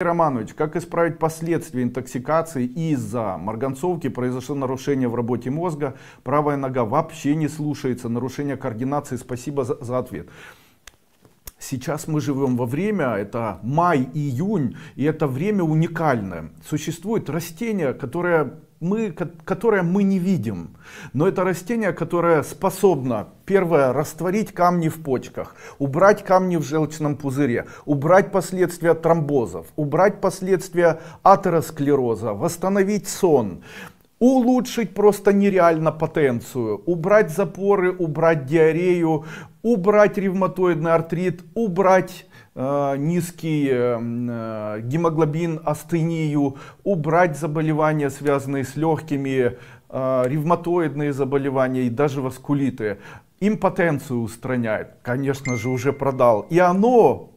Романович, как исправить последствия интоксикации из-за марганцовки? Произошло нарушение в работе мозга, правая нога вообще не слушается, нарушение координации. Спасибо за, за ответ. Сейчас мы живем во время, это май-июнь, и это время уникальное. Существует растение, которое мы, которое мы не видим. Но это растение, которое способно, первое, растворить камни в почках, убрать камни в желчном пузыре, убрать последствия тромбозов, убрать последствия атеросклероза, восстановить сон, улучшить просто нереально потенцию, убрать запоры, убрать диарею, убрать ревматоидный артрит, убрать низкий гемоглобин, астению, убрать заболевания, связанные с легкими, ревматоидные заболевания и даже васкулиты. Импотенцию устраняет, конечно же, уже продал. И оно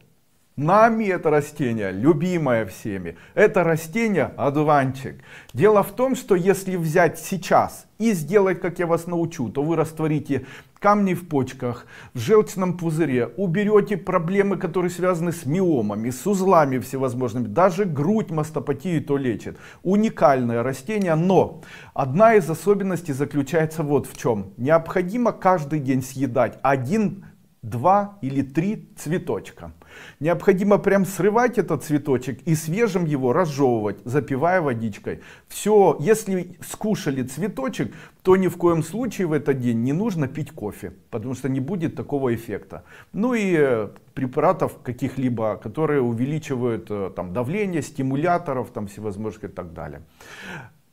Нами это растение, любимое всеми, это растение одуванчик. Дело в том, что если взять сейчас и сделать, как я вас научу, то вы растворите камни в почках, в желчном пузыре, уберете проблемы, которые связаны с миомами, с узлами всевозможными, даже грудь мастопатию то лечит. Уникальное растение, но одна из особенностей заключается вот в чем. Необходимо каждый день съедать один два или три цветочка. Необходимо прям срывать этот цветочек и свежим его разжевывать, запивая водичкой. Все, если скушали цветочек, то ни в коем случае в этот день не нужно пить кофе, потому что не будет такого эффекта. Ну и э, препаратов каких-либо, которые увеличивают э, там, давление, стимуляторов там, всевозможных и так далее.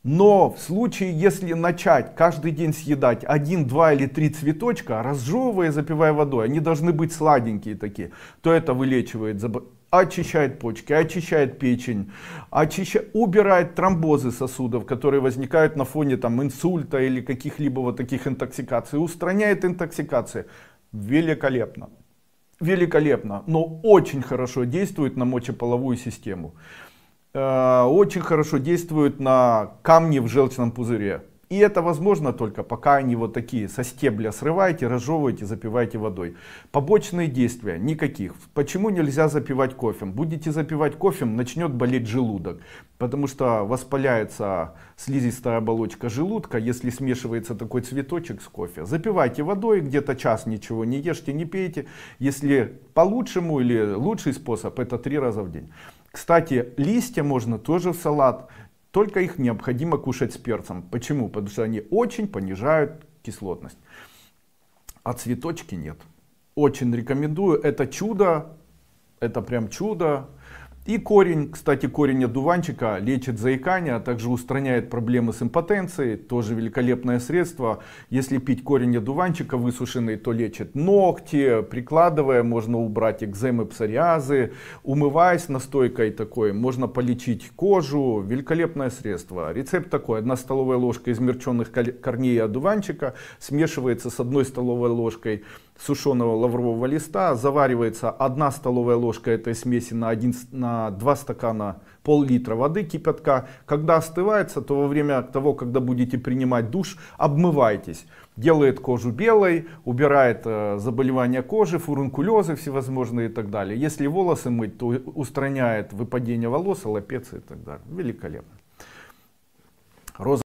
Но в случае, если начать каждый день съедать один, два или три цветочка, разжевывая, запивая водой, они должны быть сладенькие такие, то это вылечивает, очищает почки, очищает печень, очищает, убирает тромбозы сосудов, которые возникают на фоне там, инсульта или каких-либо вот таких интоксикаций, устраняет интоксикации. Великолепно. Великолепно, но очень хорошо действует на мочеполовую систему. Э, очень хорошо действуют на камни в желчном пузыре. И это возможно только пока они вот такие со стебля срываете, разжевываете, запиваете водой. Побочные действия никаких. Почему нельзя запивать кофе? Будете запивать кофе, начнет болеть желудок. Потому что воспаляется слизистая оболочка желудка, если смешивается такой цветочек с кофе. Запивайте водой, где-то час ничего не ешьте, не пейте. Если по лучшему или лучший способ, это три раза в день. Кстати, листья можно тоже в салат, только их необходимо кушать с перцем. Почему? Потому что они очень понижают кислотность. А цветочки нет. Очень рекомендую. Это чудо. Это прям чудо. И корень, кстати, корень одуванчика лечит заикание, а также устраняет проблемы с импотенцией. Тоже великолепное средство. Если пить корень одуванчика высушенный, то лечит ногти. Прикладывая, можно убрать экземы, псориазы. Умываясь настойкой такой, можно полечить кожу. Великолепное средство. Рецепт такой. Одна столовая ложка измельченных корней одуванчика смешивается с одной столовой ложкой сушеного лаврового листа, заваривается 1 столовая ложка этой смеси на, 1, на 2 стакана пол-литра воды кипятка. Когда остывается, то во время того, когда будете принимать душ, обмывайтесь. Делает кожу белой, убирает э, заболевания кожи, фурункулезы всевозможные и так далее. Если волосы мыть, то устраняет выпадение волос, лапецы и так далее. Великолепно. Роза